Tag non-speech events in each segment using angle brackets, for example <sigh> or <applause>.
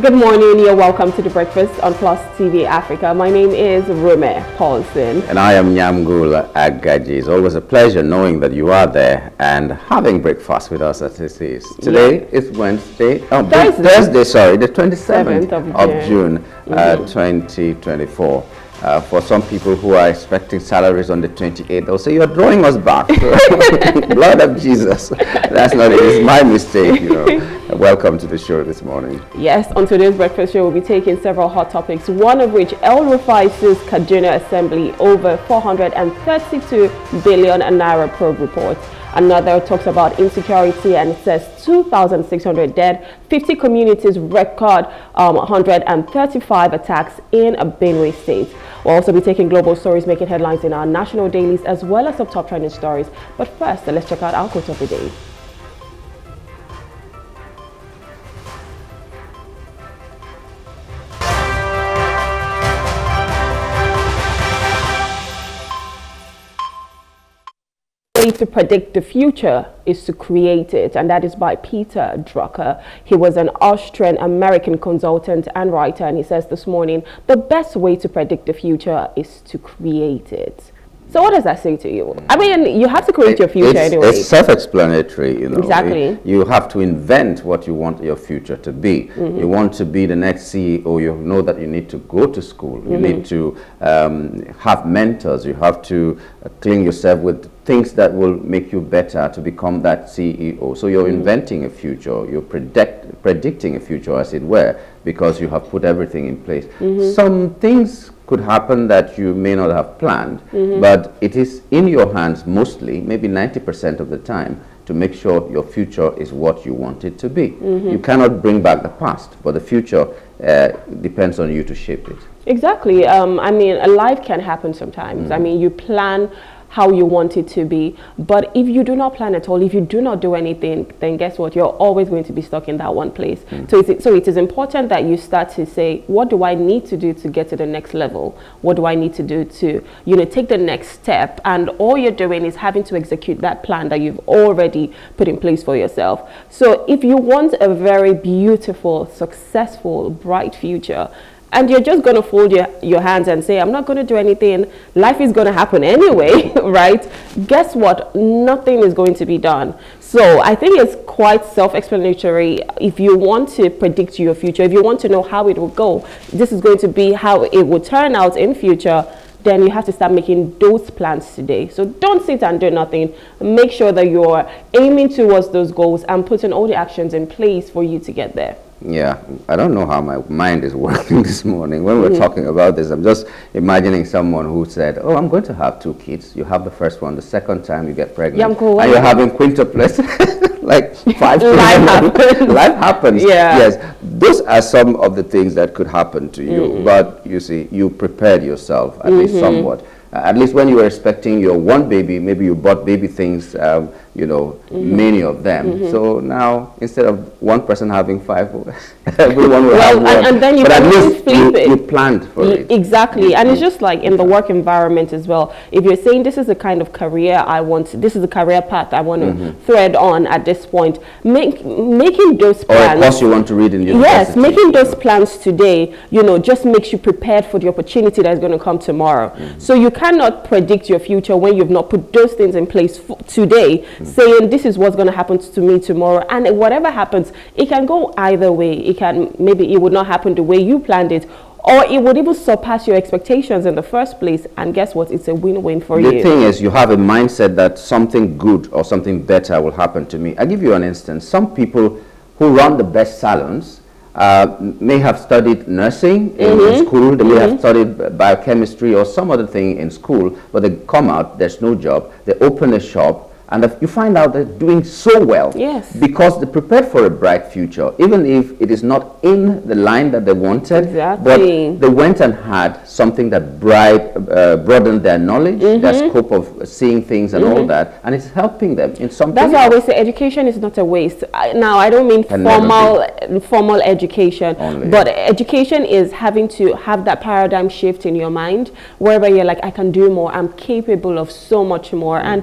Good morning. You're welcome to the breakfast on Plus TV Africa. My name is Rume Paulson. And I am Nyamgul Agaji. It's always a pleasure knowing that you are there and having breakfast with us as this is. Today yeah. is Wednesday, oh, Thursday. Thursday, sorry, the 27th of, of June, June uh, mm -hmm. 2024. Uh, for some people who are expecting salaries on the 28th, they'll say, you're drawing us back. <laughs> <laughs> Blood of Jesus. That's not it. It's my mistake, you know. <laughs> Welcome to the show this morning. Yes, on today's breakfast show, we'll be taking several hot topics, one of which El Rufai sues Kaduna Assembly over 432 billion Naira probe report. Another talks about insecurity and says 2,600 dead, 50 communities record um, 135 attacks in Benue State. We'll also be taking global stories making headlines in our national dailies as well as some top trending stories. But first, let's check out our quote of the day. Way to predict the future is to create it, and that is by Peter Drucker. He was an Austrian-American consultant and writer, and he says this morning, the best way to predict the future is to create it. So what does that say to you? I mean, you have to create it, your future it's, anyway. It's self-explanatory, you know. Exactly. You have to invent what you want your future to be. Mm -hmm. You want to be the next CEO, you know that you need to go to school. You mm -hmm. need to um, have mentors. You have to uh, clean yourself with things that will make you better to become that CEO. So you're mm -hmm. inventing a future. You're predict, predicting a future, as it were, because you have put everything in place. Mm-hmm. Some things could happen that you may not have planned, mm -hmm. but it is in your hands mostly, maybe 90% of the time, to make sure your future is what you want it to be. Mm -hmm. You cannot bring back the past, but the future uh, depends on you to shape it. Exactly. Um, I mean, a life can happen sometimes. Mm. I mean, you plan how you want it to be. But if you do not plan at all, if you do not do anything, then guess what? You're always going to be stuck in that one place. Mm. So, it's, so it is important that you start to say, what do I need to do to get to the next level? What do I need to do to, you know, take the next step? And all you're doing is having to execute that plan that you've already put in place for yourself. So if you want a very beautiful, successful, bright future, and you're just going to fold your, your hands and say, I'm not going to do anything. Life is going to happen anyway, <laughs> right? Guess what? Nothing is going to be done. So I think it's quite self-explanatory. If you want to predict your future, if you want to know how it will go, this is going to be how it will turn out in future, then you have to start making those plans today. So don't sit and do nothing. Make sure that you're aiming towards those goals and putting all the actions in place for you to get there. Yeah, I don't know how my mind is <laughs> working this morning. When we're mm -hmm. talking about this, I'm just imagining someone who said, oh, I'm going to have two kids. You have the first one. The second time you get pregnant. Yeah, cool. And you're having quintuplets. <laughs> like five <laughs> Life happens. Life happens. Yeah. Yes. Those are some of the things that could happen to you. Mm -hmm. But you see, you prepared yourself, at mm -hmm. least mm-hmm. somewhat. Uh, at least when you were expecting your one baby, maybe you bought baby things um, you know, mm -hmm. many of them. Mm -hmm. So now, instead of one person having five, <laughs> everyone will well, have one. And, and then you but at least you, you planned for it. Exactly. And it's just like in the work environment as well. If you're saying this is the kind of career I want, this is the career path I want to mm -hmm. thread on at this point, make, making those plans. Or course you want to read in university. Yes, making those plans today, you know, just makes you prepared for the opportunity that's going to come tomorrow. Mm-hmm. So you cannot predict your future when you've not put those things in place today saying this is what's going to happen to me tomorrow. And whatever happens, it can go either way. It can, maybe it would not happen the way you planned it, or it would even surpass your expectations in the first place. And guess what? It's a win-win for the you. The thing is, you have a mindset that something good or something better will happen to me. I'll give you an instance. Some people who run the best salons uh, may have studied nursing in, mm -hmm. school, they may mm -hmm. have mm-hmm. studied biochemistry or some other thing in school, but they come out, there's no job, they open a shop, and you find out they're doing so well yes. because they prepared for a bright future, even if it is not in the line that they wanted. Exactly. But they went and had something that bright, uh, broadened their knowledge, mm -hmm. their mm-hmm. scope of seeing things and mm -hmm. all mm-hmm. that, and it's helping them in some. That's why I always say education is not a waste. I, now I don't mean formal formal education, Only. but education is having to have that paradigm shift in your mind, whereby you're like, I can do more, I'm capable of so much more, mm -hmm. and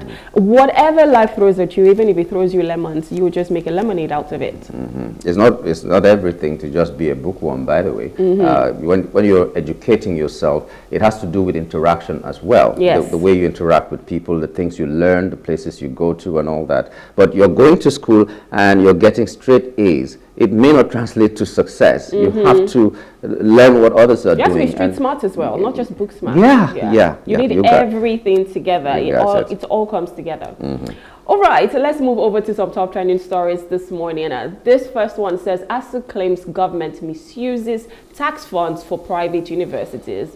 whatever whatever life throws at you, even if it throws you lemons, you just make a lemonade out of it. Mm -hmm. It's not it's not everything to just be a bookworm. By the way, mm -hmm. uh, when when you're educating yourself, it has to do with interaction as well. Yes. The, the, way you interact with people, the things you learn, the places you go to, and all that. But you're going to school and you're getting straight A's it may not translate to success. Mm -hmm. You mm-hmm. have to learn what others are you doing. You have to be street smart as well, not just book smart. Yeah, yeah. yeah you yeah, need everything together. It all, it all comes together. Mm -hmm. All right, so let's move over to some top trending stories this morning. Uh, this first one says ASUU claims government misuses tax funds for private universities.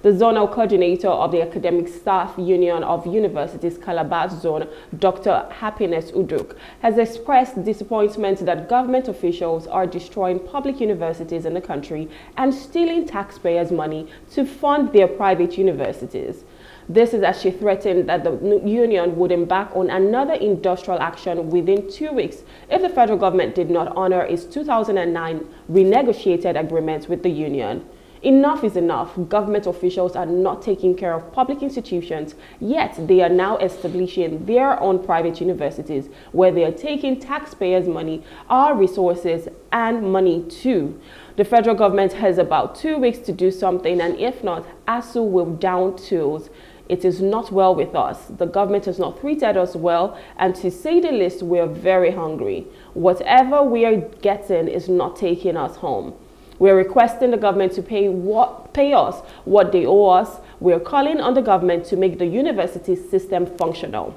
The zonal coordinator of the Academic Staff Union of Universities Calabar Zone, Dr. Happiness Uduk, has expressed disappointment that government officials are destroying public universities in the country and stealing taxpayers' money to fund their private universities. This is as she threatened that the union would embark on another industrial action within two weeks if the federal government did not honor its 2009 renegotiated agreement with the union. Enough is enough. Government officials are not taking care of public institutions, yet they are now establishing their own private universities where they are taking taxpayers' money, our resources, and money too. The federal government has about two weeks to do something, and if not, ASUU will down tools. It is not well with us. The government has not treated us well, and to say the least, we are very hungry. Whatever we are getting is not taking us home. We're requesting the government to pay, what, pay us what they owe us. We're calling on the government to make the university system functional.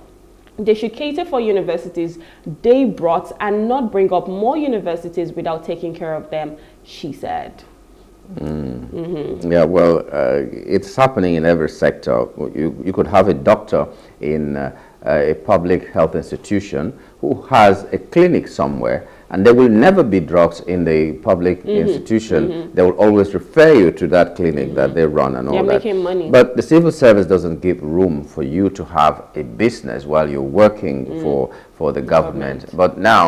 They should cater for universities they brought and not bring up more universities without taking care of them, she said. Mm. Mm -hmm. Yeah, well, uh, it's happening in every sector. You, you could have a doctor in uh, a public health institution who has a clinic somewhere and there will never be drugs in the public mm -hmm. institution. Mm -hmm. They will always refer you to that clinic mm -hmm. that they run and all You're that. making money. But the civil service doesn't give room for you to have a business while you're working mm. for, for the government. government. But now,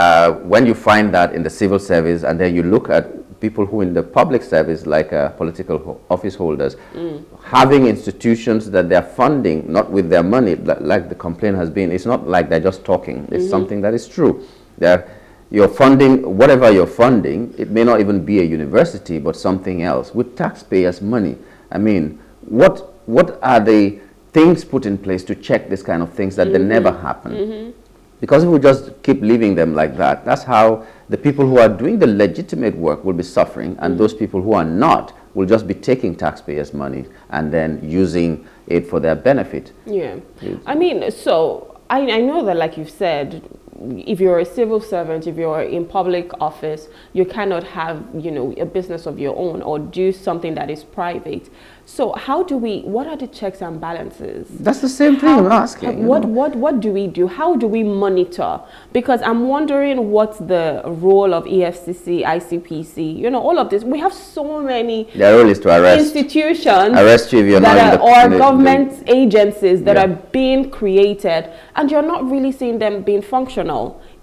uh, when you find that in the civil service and then you look at people who in the public service, like uh, political office holders, mm. having institutions that they're funding, not with their money, like the complaint has been, it's not like they're just talking. It's -hmm. something that is true. They're you're funding, whatever you're funding, it may not even be a university, but something else with taxpayers' money. I mean, what, what are the things put in place to check this kind of things that mm -hmm. they never happen? Mm -hmm. Because if we just keep leaving them like that, that's how the people who are doing the legitimate work will be suffering, and mm -hmm. those people who are not will just be taking taxpayers' money and then using it for their benefit. Yeah. I mean, so I, I know that, like you've said, if you're a civil servant, if you're in public office, you cannot have, you know, a business of your own or do something that is private. So how do we, what are the checks and balances? That's the same thing how, I'm asking. What, what, what do we do? How do we monitor? Because I'm wondering what's the role of EFCC, ICPC, you know, all of this. We have so many Their role is to arrest. institutions arrest you if you're that are, or government the, agencies that yeah. are being created and you're not really seeing them being functional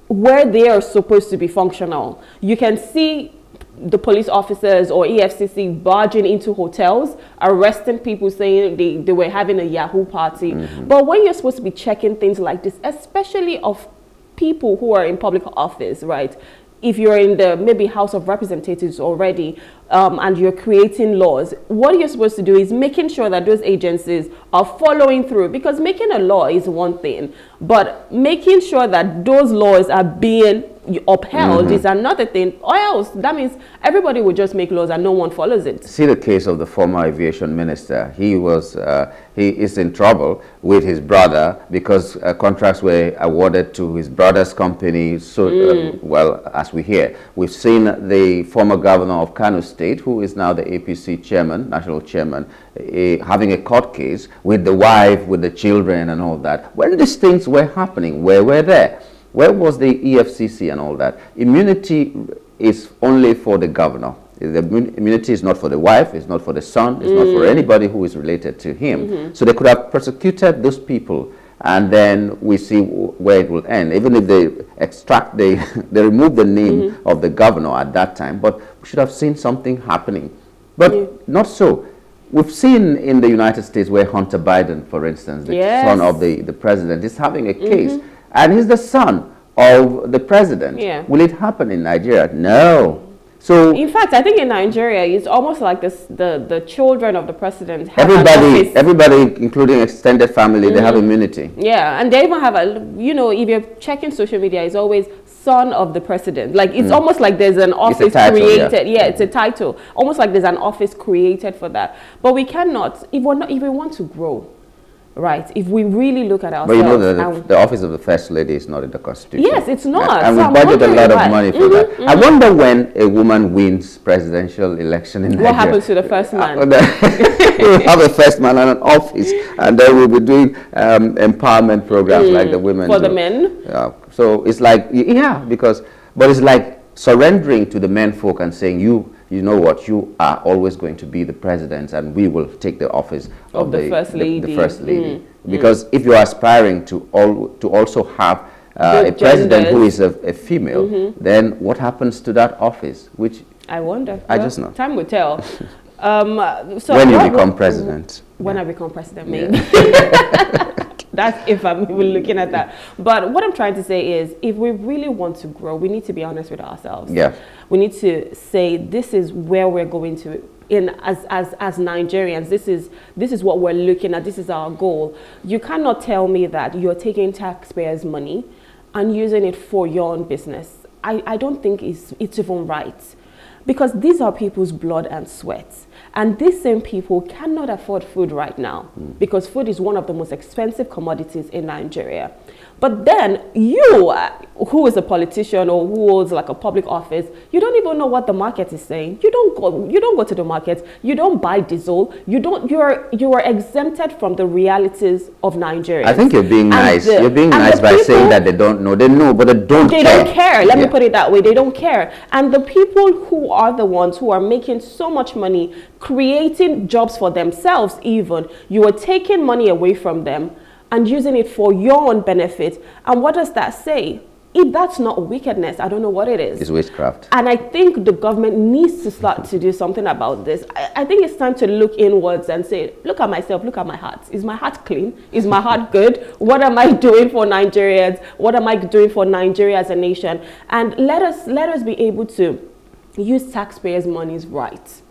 where they are supposed to be functional. You can see the police officers or EFCC barging into hotels, arresting people saying they, they were having a Yahoo party. Mm -hmm. But when you're supposed to be checking things like this, especially of people who are in public office, right? If you're in the maybe House of Representatives already um, and you're creating laws, what you're supposed to do is making sure that those agencies are following through because making a law is one thing, but making sure that those laws are being upheld mm -hmm. is another thing. Or else that means everybody will just make laws and no one follows it. See the case of the former aviation minister. He was uh, he is in trouble with his brother because uh, contracts were awarded to his brother's company. So uh, mm. well as we hear we've seen the former governor of Kano state who is now the APC chairman national chairman uh, having a court case with the wife with the children and all that. When these things were happening where were there where was the EFCC and all that? Immunity is only for the governor. The immunity is not for the wife, it's not for the son, it's mm. not for mm. anybody who is related to him. Mm -hmm. So they could have persecuted those people and then we see where it will end. Even if they extract, they, <laughs> they remove the name mm -hmm. of the governor at that time, but we should have seen something happening. But not so. we've seen in the United States where Hunter Biden, for instance, the Yes. son of the, the president, is having a case, and he's the son of the president. Yeah. Will it happen in Nigeria? No. So In fact, I think in Nigeria, it's almost like this, the, the children of the president have everybody, everybody, including extended family, they have Mm-hmm. immunity. Yeah, and they even have a, you know, if you're checking social media, it's always son of the president. Like, it's almost like there's an office title, yeah. created. Yeah. it's a title. Almost like there's an office created for that. But we cannot, if, we're not, if we want to grow, right, if we really look at But you know that the, the office of the first lady is not in the constitution. Yes, it's not. And, So we budget a lot of money for Mhm, that. I wonder when a woman wins presidential election in Nigeria. what happens to the first man? <laughs> we'll have a first man and an office, and then we'll be doing um, empowerment programs like the women Mm. For the men? Yeah. So it's like yeah, because but it's like surrendering to the men folk and saying you you know what you are always going to be the president and we will take the office of, Of the first the, lady. first lady. Mm, Because if you're aspiring to all to also have uh, a president who is a, a female, then what happens to that office? Which I wonder. I Well, just know. Time will tell. <laughs> Um, so when you become president, When I become president, maybe. <laughs> That's if I'm even looking at that. But what I'm trying to say is, if we really want to grow, we need to be honest with ourselves. Yeah. We need to say this is where we're going to. In as, as as Nigerians, this is this is what we're looking at. This is our goal. You cannot tell me that you're taking taxpayers' money and using it for your own business. I, I don't think it's it's even right because these are people's blood and sweat. And these same people cannot afford food right now hmm. because food is one of the most expensive commodities in Nigeria. But then you, who is a politician or who holds like a public office, you don't even know what the market is saying. You don't go, you don't go to the market. You don't buy diesel. You don't. You're you are exempted from the realities of Nigeria. I think you're being And nice. the- you're being nice by saying that they don't know. They know, but they don't they care. don't care. Let Yeah. me put it that way. They don't care. And the people who are the ones who are making so much money, creating jobs for themselves, even, you are taking money away from them and using it for your own benefit. And what does that say? If that's not wickedness, I don't know what it is. It's witchcraft. And I think the government needs to start to do something about this. I, I think it's time to look inwards and say, look at myself, look at my heart. Is my heart clean? Is my heart good? What am I <laughs> doing for Nigerians? What am I doing for Nigeria as a nation? And let us let us be able to use taxpayers' monies right.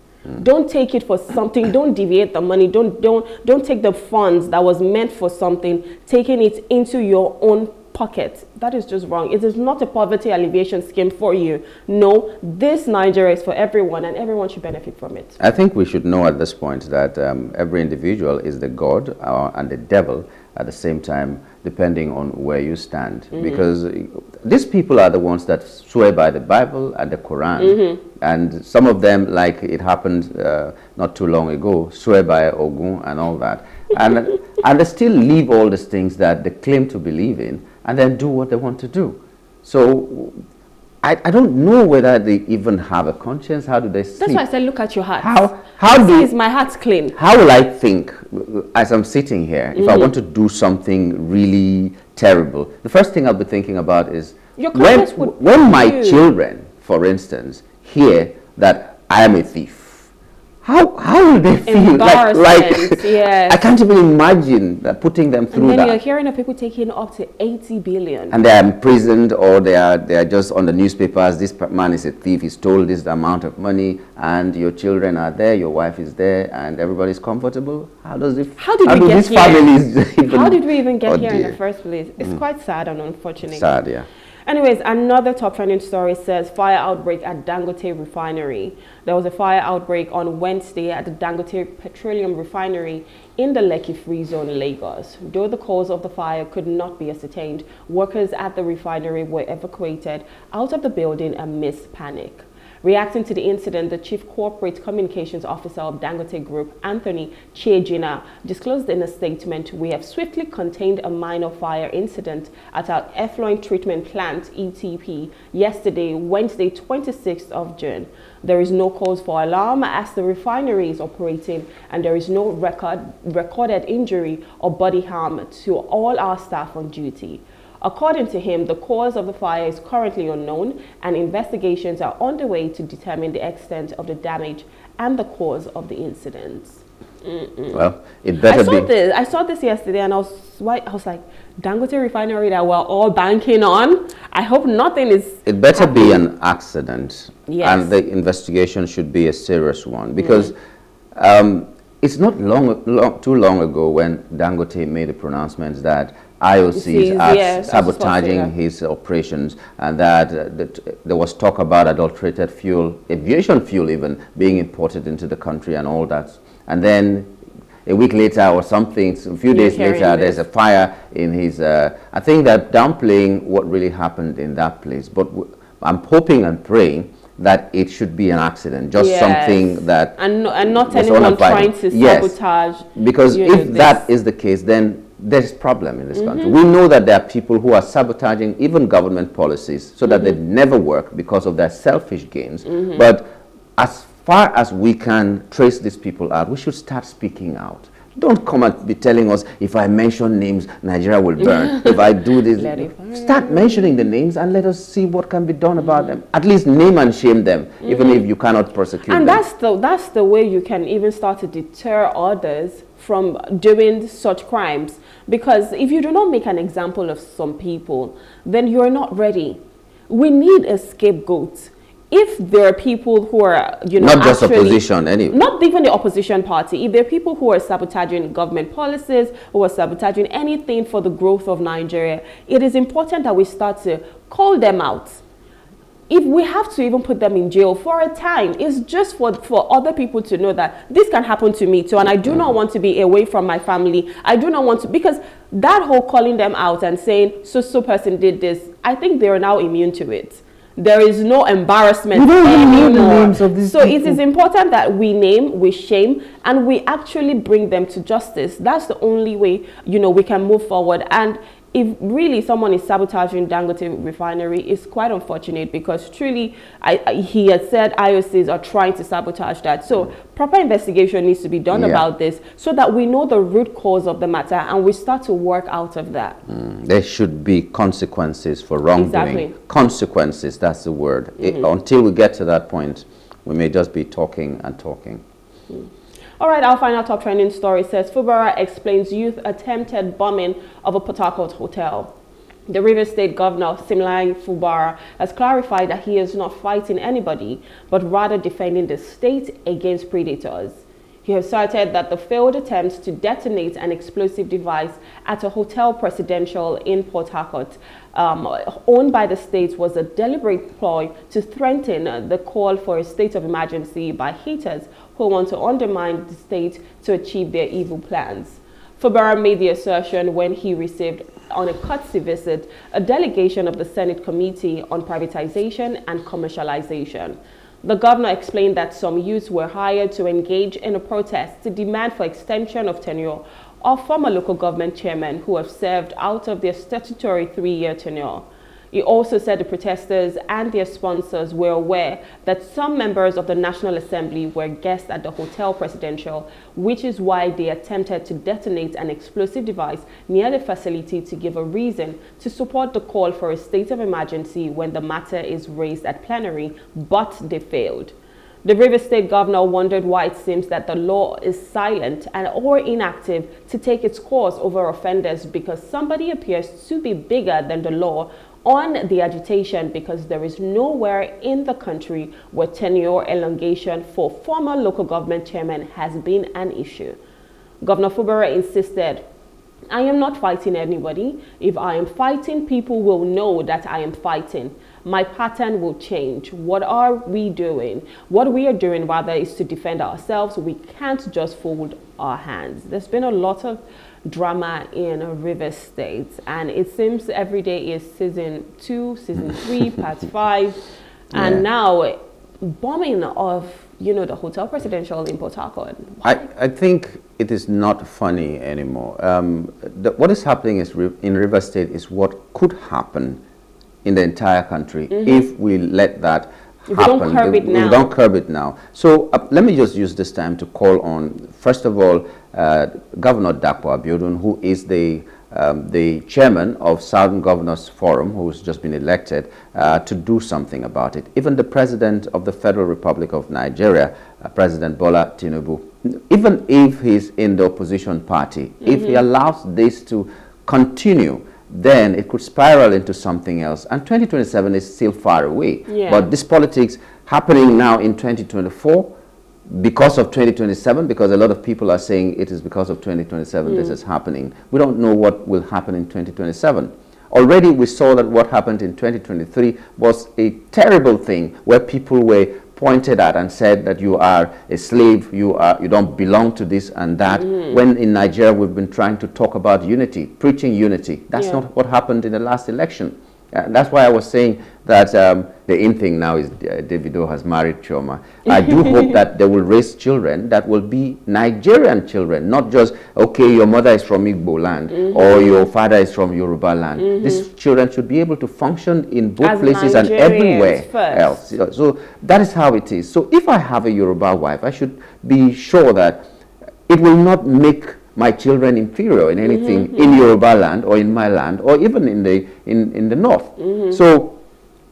Don't take it for something. Don't deviate the money. Don't don't don't take the funds that was meant for something, taking it into your own pocket. That is just wrong. It is not a poverty alleviation scheme for you. No, this Nigeria is for everyone, and everyone should benefit from it. I think we should know at this point that um, every individual is the God uh, and the devil at the same time, depending on where you stand. Mm-hmm. Because uh, these people are the ones that swear by the Bible and the Quran. Mm-hmm. And some of them, like it happened uh, not too long ago, swear by Ogun and all that. And, <laughs> and they still leave all these things that they claim to believe in and then do what they want to do. So I, I don't know whether they even have a conscience. How do they sleep? That's why I said, look at your heart. How- how do- is my heart clean? How will I think as I'm sitting here if I Mm-hmm. want to do something really terrible? The first thing I'll be thinking about is Your when, when my you. children, for instance, hear that I am a thief. How, how will they feel? Like, like Embarrassment, <laughs> yes. I can't even imagine that putting them through And then you're hearing of people taking up to 80 billion. And they are imprisoned or they are, they are just on the newspapers. This man is a thief. He stole this amount of money and your children are there, your wife is there and everybody's comfortable. How does it, How did how we get these here? families <laughs> How did we even get Oh here in the first place? It's mm. quite sad and unfortunate. Sad, yeah. Anyways, another top trending story says fire outbreak at Dangote refinery. There was a fire outbreak on Wednesday at the Dangote Petroleum Refinery in the Lekki Free Zone, Lagos. Though the cause of the fire could not be ascertained, workers at the refinery were evacuated out of the building amidst panic. Reacting to the incident, the Chief Corporate Communications Officer of Dangote Group, Anthony Chiejina, disclosed in a statement, we have swiftly contained a minor fire incident at our effluent treatment plant, ETP, yesterday, Wednesday, 26th of June. There is no cause for alarm as the refinery is operating and there is no record, recorded injury or body harm to all our staff on duty. According to him, the cause of the fire is currently unknown and investigations are underway to determine the extent of the damage and the cause of the incident. Mm -mm. Well, it better I saw be. This, I saw this yesterday and I was, why I was like, Dangote refinery that we're all banking on. I hope nothing is. It better happening. be an accident. Yes. And the investigation should be a serious one because mm. um, it's not long, long, too long ago when Dangote made a pronouncement that IOCs are yes, sabotaging his operations and that, uh, that, there was talk about adulterated fuel, aviation fuel even, being imported into the country and all that. And then a week later or something, a few days later, this. there's a fire in his, uh, I think that downplaying what really happened in that place. But I'm hoping and praying that it should be an accident, just yes. something that... And, no, and not anyone trying to sabotage. Yes. Because if know, that is the case, then there's problem in this mm -hmm. country. We know that there are people who are sabotaging even government policies so that mm -hmm. they mm-hmm. never work because of their selfish gains. Mm -hmm. But as far as we can trace these people out, we should start speaking out. Don't come and be telling us if I mention names, Nigeria will burn. <laughs> if I do this, start mentioning the names and let us see what can be done about them. At least name and shame them, even if you cannot prosecute and them. And that's the, that's the way you can even start to deter others from doing such crimes. Because if you do not make an example of some people, then you're not ready. We need a scapegoat. If there are people who are, you know, not just opposition, anyway, not even the opposition party. If there are people who are sabotaging government policies, who are sabotaging anything for the growth of Nigeria, it is important that we start to call them out if we have to even put them in jail for a time, it's just for, for other people to know that this can happen to me too. And I do not want to be away from my family. I do not want to, because that whole calling them out and saying, so, so person did this, I think they're now immune to it. There is no embarrassment we don't anymore. so people. it is important that we name, we shame, and we actually bring them to justice. That's the only way, you know, we can move forward. And if really someone is sabotaging Dangote refinery, it's quite unfortunate because truly, I, I, he has said IOCs are trying to sabotage that. So proper investigation needs to be done yeah. about this so that we know the root cause of the matter and we start to work out of that. Mm. There should be consequences for wrongdoing. Exactly. Consequences, that's the word. Mm -hmm. it, mm-hmm. until we get to that point, we may just be talking and talking. All right, our final top trending story says Fubara explains youth attempted bombing of a Port Harcourt hotel. The Rivers State Governor, Siminalayi Fubara, has clarified that he is not fighting anybody, but rather defending the state against predators. He asserted that the failed attempt to detonate an explosive device at a hotel presidential in Port Harcourt um, owned by the state was a deliberate ploy to threaten the call for a state of emergency by haters who want to undermine the state to achieve their evil plans. Fubara made the assertion when he received on a courtesy visit a delegation of the Senate Committee on Privatization and Commercialization. The governor explained that some youths were hired to engage in a protest to demand for extension of tenure of former local government chairmen who have served out of their statutory three-year tenure. He also said the protesters and their sponsors were aware that some members of the National Assembly were guests at the Hotel Presidential, which is why they attempted to detonate an explosive device near the facility to give a reason to support the call for a state of emergency when the matter is raised at plenary, but they failed. The Rivers State governor wondered why it seems that the law is silent and or inactive to take its course over offenders because somebody appears to be bigger than the law on the agitation because there is nowhere in the country where tenure elongation for former local government chairmen has been an issue. Governor Fubara insisted, I am not fighting anybody. If I am fighting, people will know that I am fighting. My pattern will change. What are we doing? What we are doing rather is to defend ourselves. We can't just fold our hands. There's been a lot of drama in River State. And it seems every day is season two, season three, <laughs> part five. And yeah. now bombing of, you know, the Hotel Presidential in Port Harcourt. I, I think it is not funny anymore. Um, the, what is happening is in River State is what could happen in the entire country mm -hmm. if we let that if happen. We don't curb it now. We don't curb it now. So uh, let me just use this time to call on, first of all, uh, Governor Dapo Abiodun, who is the um, the chairman of Southern Governors Forum, who's just been elected, uh, to do something about it. Even the president of the Federal Republic of Nigeria, uh, President Bola Tinubu, even if he's in the opposition party, mm -hmm. if he mm-hmm. allows this to continue, then it could spiral into something else. And 2027 is still far away. Yeah. But this politics happening now in 2024 because of 2027, because a lot of people are saying it is because of 2027 mm. this is happening. We don't know what will happen in 2027. Already we saw that what happened in 2023 was a terrible thing where people were pointed at and said that you are a slave, you, are, you don't belong to this and that. Mm. When in Nigeria we've been trying to talk about unity, preaching unity. That's yeah. not what happened in the last election. That's why I was saying that um, the in thing now is uh, Davido has married Chioma. I do <laughs> hope that they will raise children that will be Nigerian children, not just, okay, your mother is from Igbo land mm -hmm. or your father is from Yoruba land. Mm -hmm. These children should be able to function in both As places Nigerians and everywhere first. else. So that is how it is. So if I have a Yoruba wife, I should be sure that it will not make my children inferior in anything mm -hmm. in Yoruba land or in my land or even in the, in, in the north. Mm -hmm. So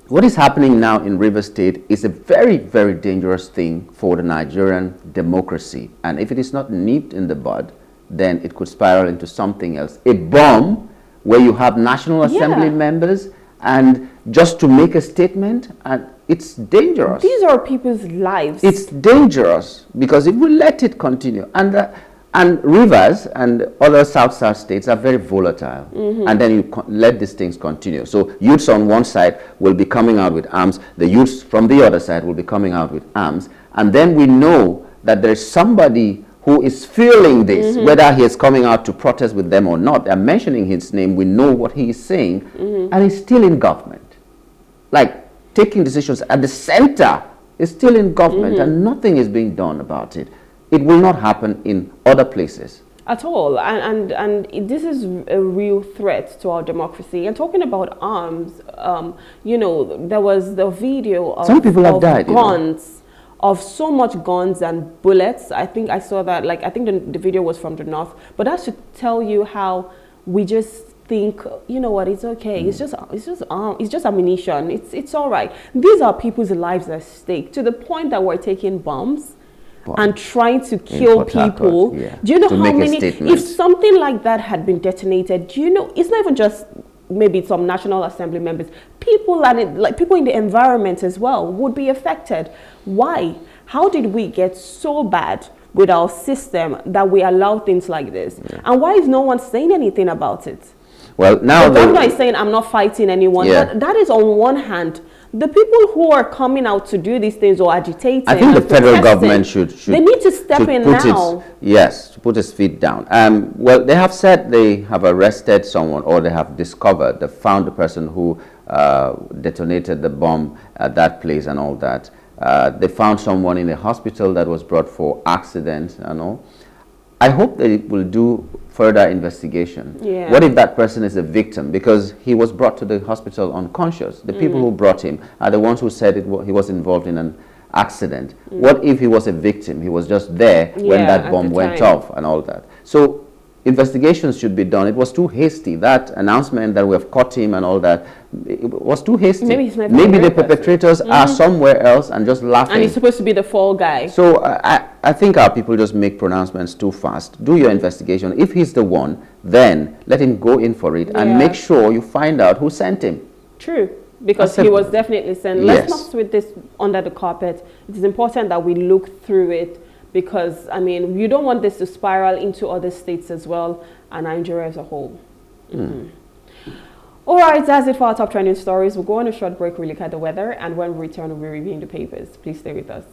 what is happening now in River State is a very, very dangerous thing for the Nigerian democracy. And if it is not nipped in the bud, then it could spiral into something else. A bomb where you have National Assembly yeah. members and just to make a statement and it's dangerous. These are people's lives. It's dangerous because if we let it continue and uh, and rivers and other South-South states are very volatile. Mm -hmm. And then you let these things continue. So youths on one side will be coming out with arms. The youths from the other side will be coming out with arms. And then we know that there's somebody who is feeling this, mm -hmm. whether he is coming out to protest with them or not. They're mentioning his name. We know what he is saying. Mm -hmm. And he's still in government. Like taking decisions at the center is still in government mm-hmm. and nothing is being done about it. It will not happen in other places. At all. And, and, and this is a real threat to our democracy. And talking about arms, um, you know, there was the video of, Some people have died, guns. You know? Of so much guns and bullets. I think I saw that, like, I think the, the video was from the north. But that should tell you how we just think you know what it's okay mm. it's just it's just um it's just ammunition it's it's all right these are people's lives at stake to the point that we're taking bombs and trying to kill people. Yeah. Do you know to how many? If something like that had been detonated, do you know? It's not even just maybe some National Assembly members. People and like people in the environment as well would be affected. Why? How did we get so bad with our system that we allow things like this? Yeah. And why is no one saying anything about it? Well, now the governor is saying, "I'm not fighting anyone." Yeah. That, that is on one hand the people who are coming out to do these things or agitating. I think the federal government should, should, They need to step in now. Its, yes, to put its feet down. Um, well, they have said they have arrested someone or they have discovered, they found the person who uh, detonated the bomb at that place and all that. Uh, they found someone in a hospital that was brought for accident and all. I hope they will do further investigation. Yeah. What if that person is a victim because he was brought to the hospital unconscious? The mm. people who brought him are the ones who said it, he was involved in an accident. Mm. What if he was a victim? He was just there yeah, when that bomb went off and all that. So investigations should be done. It was too hasty. That announcement that we have caught him and all that, was too hasty. Maybe, Maybe the perpetrators mm -hmm. are somewhere else and just laughing. And he's supposed to be the fall guy. So uh, I, I think our people just make pronouncements too fast. Do your investigation. If he's the one, then let him go in for it yeah. and make sure you find out who sent him. True because he was definitely sent. Let's not sweep this under the carpet. It is important that we look through it because I mean you don't want this to spiral into other states as well and Nigeria as a whole. Mm. Mm. All right, that's it for our top trending stories. We'll go on a short break, we look at the weather, and when we return, we'll be reviewing the papers. Please stay with us.